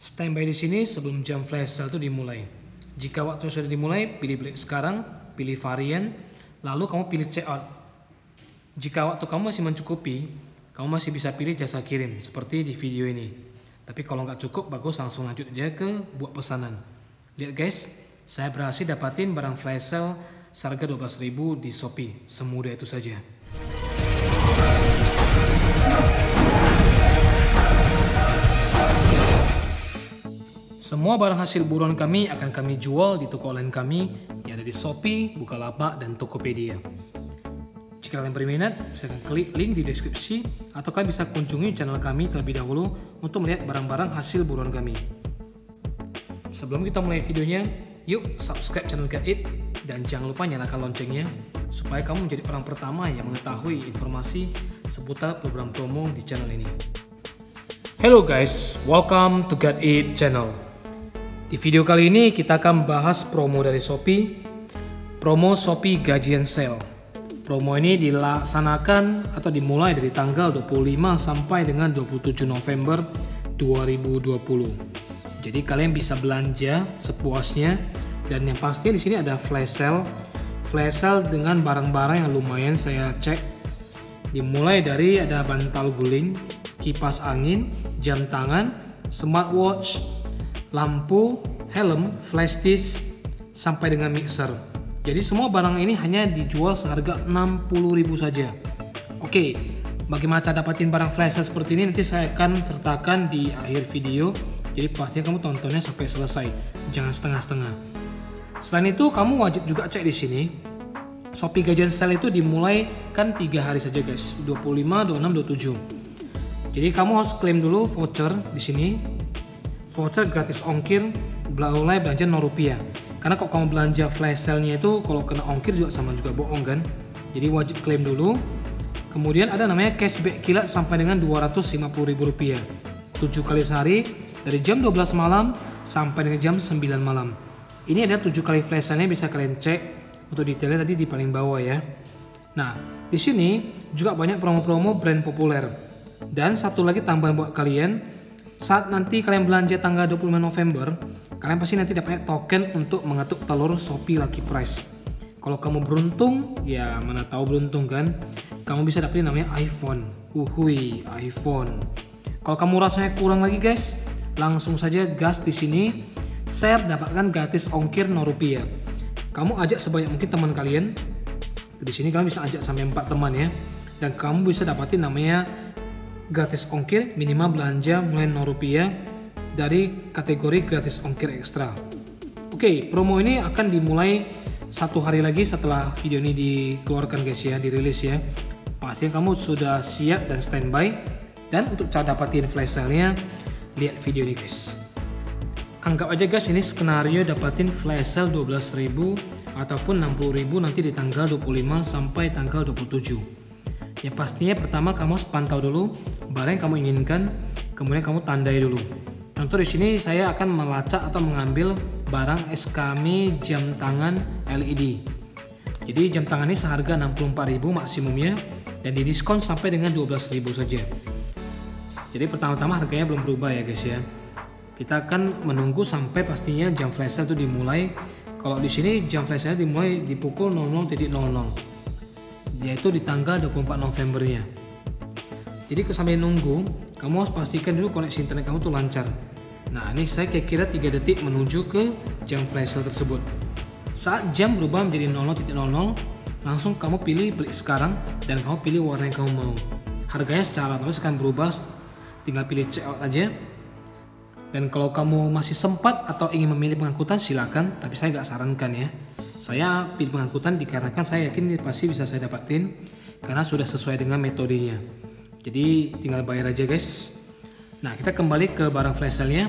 Standby di sini sebelum jam flash sale itu dimulai. Jika waktu sudah dimulai, pilih beli sekarang, pilih varian, lalu kamu pilih check out. Jika waktu kamu masih mencukupi, kamu masih bisa pilih jasa kirim seperti di video ini. Tapi kalau nggak cukup, bagus langsung lanjut aja ke buat pesanan. Lihat guys, saya berhasil dapatin barang flash sale seharga 12.000 di Shopee. Semudah itu saja. Semua barang hasil buruan kami akan kami jual di toko online kami yang ada di Shopee, Bukalapak, dan Tokopedia. Jika kalian berminat, saya akan klik link di deskripsi atau kalian bisa kunjungi channel kami terlebih dahulu untuk melihat barang-barang hasil buruan kami. Sebelum kita mulai videonya, yuk subscribe channel Get It dan jangan lupa nyalakan loncengnya supaya kamu menjadi orang pertama yang mengetahui informasi seputar program promo di channel ini. Hello guys, welcome to Get It channel. Di video kali ini kita akan bahas promo dari Shopee, promo Shopee Gajian Sale. Promo ini dilaksanakan atau dimulai dari tanggal 25 sampai dengan 27 November 2020. Jadi kalian bisa belanja sepuasnya dan yang pasti di sini ada flash sale. Flash sale dengan barang-barang yang lumayan saya cek. Dimulai dari ada bantal guling, kipas angin, jam tangan, smartwatch, lampu, helm, flash disk, sampai dengan mixer. Jadi semua barang ini hanya dijual seharga 60.000 saja. Oke, bagaimana cara dapatin barang flash seperti ini nanti saya akan sertakan di akhir video. Jadi pastinya kamu tontonnya sampai selesai, jangan setengah-setengah. Selain itu, kamu wajib juga cek di sini. Shopee Gajian Sale itu dimulai kan tiga hari saja guys, 25, 26, 27. Jadi kamu harus klaim dulu voucher di sini voucher gratis ongkir mulai belanja 0 rupiah. Karena kok kamu belanja flash sale-nya itu kalau kena ongkir juga sama juga bohong kan? Jadi wajib klaim dulu. Kemudian ada namanya cashback kilat sampai dengan 250 ribu rupiah. 7 kali sehari dari jam 12 malam sampai dengan jam 9 malam. Ini ada 7 kali flash sale-nya bisa kalian cek untuk detailnya tadi di paling bawah ya. Nah di sini juga banyak promo-promo brand populer. Dan satu lagi tambahan buat kalian saat nanti kalian belanja tanggal 25 November, kalian pasti nanti dapat token untuk mengetuk telur Shopee Lucky Price. Kalau kamu beruntung, ya mana tahu beruntung kan, kamu bisa dapetin namanya iPhone. Uhui, iPhone. Kalau kamu rasanya kurang lagi guys, langsung saja gas di sini. Share dapatkan gratis ongkir 0 rupiah. Kamu ajak sebanyak mungkin teman kalian. Di sini kalian bisa ajak sampai 4 teman ya. Dan kamu bisa dapatin namanya gratis ongkir minimal belanja mulai 0 rupiah dari kategori gratis ongkir ekstra. Oke, promo ini akan dimulai satu hari lagi setelah video ini dikeluarkan guys ya, dirilis ya. Pasti kamu sudah siap dan standby. Dan untuk cara dapatin flash sale-nya, lihat video ini guys. Anggap aja guys ini skenario dapatin flash sale 12.000 ataupun 60.000 nanti di tanggal 25 sampai tanggal 27. Ya pastinya pertama kamu harus pantau dulu barang yang kamu inginkan, kemudian kamu tandai dulu. Contoh di sini saya akan melacak atau mengambil barang SKMI jam tangan LED. Jadi jam tangan ini seharga 64.000 maksimumnya dan didiskon sampai dengan 12.000 saja. Jadi pertama-tama harganya belum berubah ya guys ya. Kita akan menunggu sampai pastinya jam flash itu dimulai. Kalau di sini jam flash sale dimulai di pukul 00.00 yaitu di tanggal 24 Novembernya. Jadi sambil nunggu, kamu harus pastikan dulu koneksi internet kamu tuh lancar. Nah ini saya kira-kira 3 detik menuju ke jam flash sale tersebut. Saat jam berubah menjadi 00.00, langsung kamu pilih beli sekarang dan kamu pilih warna yang kamu mau. Harganya secara otomatis akan berubah, tinggal pilih check out aja. Dan kalau kamu masih sempat atau ingin memilih pengangkutan silakan, tapi saya nggak sarankan ya. Saya pilih pengangkutan dikarenakan saya yakin ini pasti bisa saya dapatin karena sudah sesuai dengan metodenya. Jadi tinggal bayar aja guys. Nah kita kembali ke barang flash sale-nya.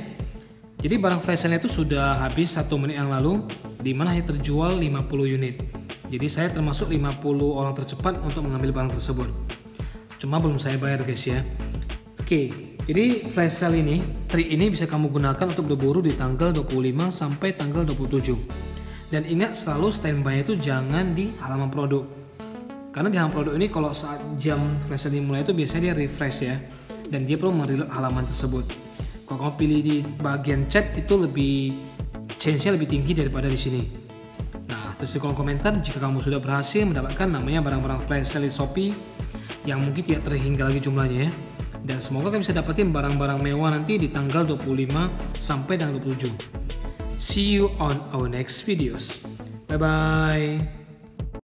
Jadi barang flash sale-nya itu sudah habis satu menit yang lalu, di mana hanya terjual 50 unit. Jadi saya termasuk 50 orang tercepat untuk mengambil barang tersebut. Cuma belum saya bayar guys ya. Oke, jadi flash sale ini, trik ini bisa kamu gunakan untuk berburu di tanggal 25 sampai tanggal 27. Dan ingat selalu standby itu jangan di halaman produk. Karena di halaman produk ini kalau saat jam flash dimulai itu biasanya dia refresh ya. Dan dia perlu mereload halaman tersebut. Kalau kamu pilih di bagian chat itu lebih change-nya lebih tinggi daripada di sini. Nah, terus di kolom komentar jika kamu sudah berhasil mendapatkan namanya barang-barang flash sale di Shopee yang mungkin tidak terhingga lagi jumlahnya ya. Dan semoga kamu bisa dapetin barang-barang mewah nanti di tanggal 25 sampai tanggal 27. See you on our next videos. Bye bye.